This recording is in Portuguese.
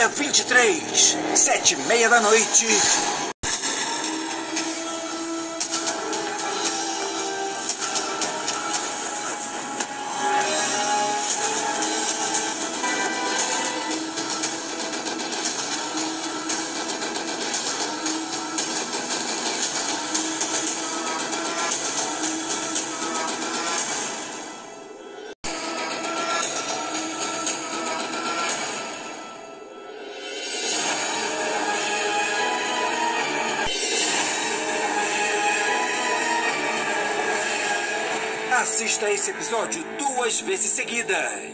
dia 23, sete e meia da noite. Assista esse episódio duas vezes seguidas.